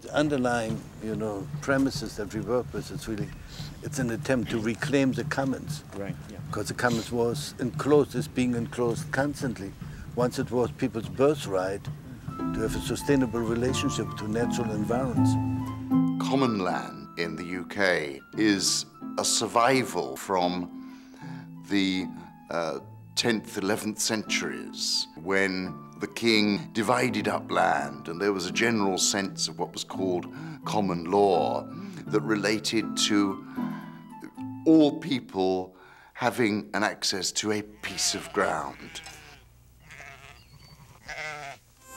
The underlying, you know, premises that we work with is really, it's an attempt to reclaim the commons. Right, yeah. Because the commons was enclosed, is being enclosed constantly. Once it was people's birthright to have a sustainable relationship to natural environments. Common land in the UK is a survival from the uh, 10th, 11th centuries when the king divided up land and there was a general sense of what was called common law that related to all people having an access to a piece of ground.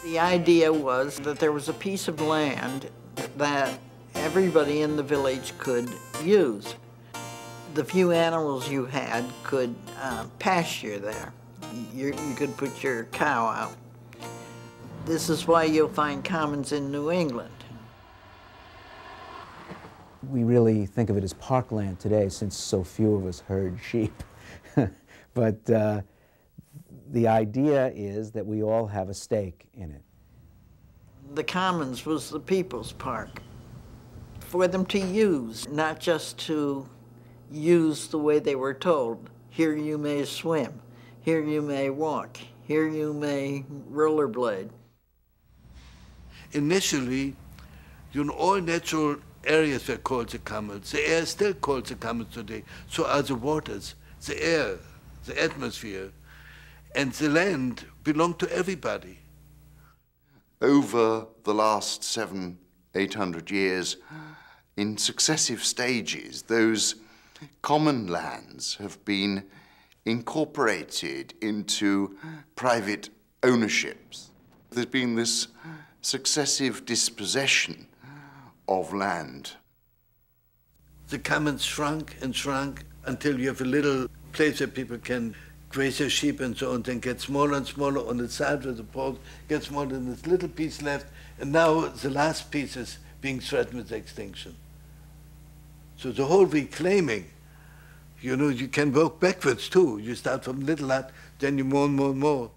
The idea was that there was a piece of land that everybody in the village could use. The few animals you had could uh, pasture there. You, you could put your cow out. This is why you'll find commons in New England. We really think of it as parkland today since so few of us herd sheep. but uh, the idea is that we all have a stake in it. The Commons was the people's park for them to use, not just to use the way they were told. Here you may swim, here you may walk, here you may rollerblade. Initially, you know, all natural areas were called the commons. The air is still called the commons today. So are the waters, the air, the atmosphere. And the land belonged to everybody. Over the last seven, eight hundred years, in successive stages, those common lands have been incorporated into private ownerships. There's been this successive dispossession of land. The commons shrunk and shrunk until you have a little place where people can graze their sheep and so on, then get smaller and smaller on the side where the poles gets smaller, and this little piece left, and now the last piece is being threatened with extinction. So the whole reclaiming, you know, you can work backwards too. You start from little hut, then you more and more and more.